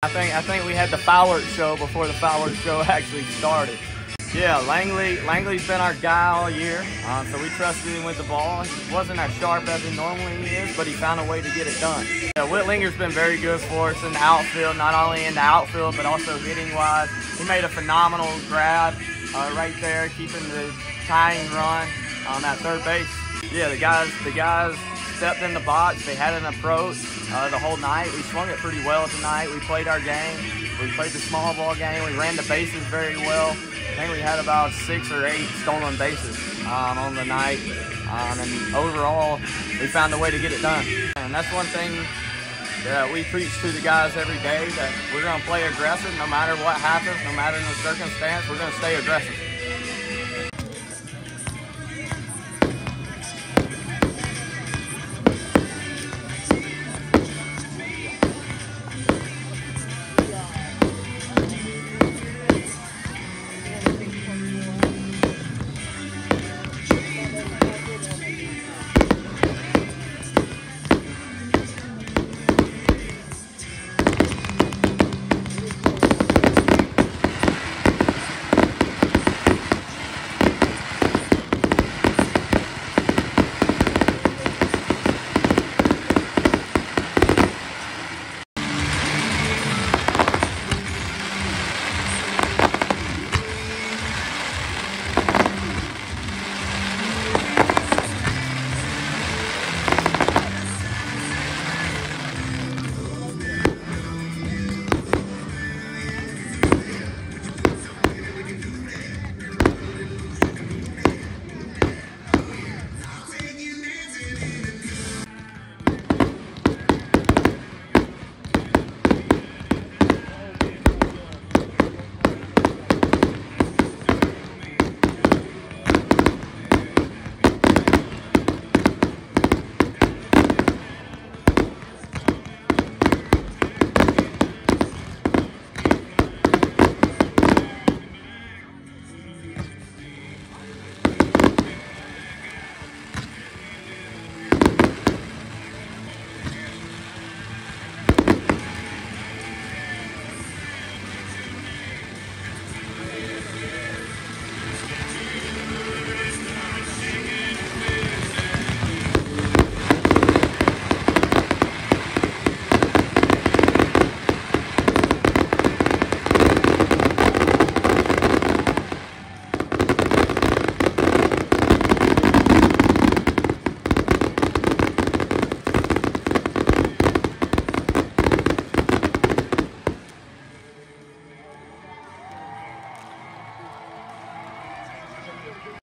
I think I think we had the Fowler show before the Fowler show actually started. Yeah, Langley Langley's been our guy all year, uh, so we trusted him with the ball. He wasn't as sharp as he normally is, but he found a way to get it done. Yeah, Whitlinger's been very good for us in the outfield, not only in the outfield but also hitting wise. He made a phenomenal grab uh, right there, keeping the tying run um, that third base. Yeah, the guys the guys stepped in the box. They had an approach uh, the whole night. We swung it pretty well tonight. We played our game. We played the small ball game. We ran the bases very well. I think we had about six or eight stolen bases um, on the night. Um, and overall, we found a way to get it done. And that's one thing that we preach to the guys every day that we're going to play aggressive no matter what happens, no matter the circumstance. We're going to stay aggressive.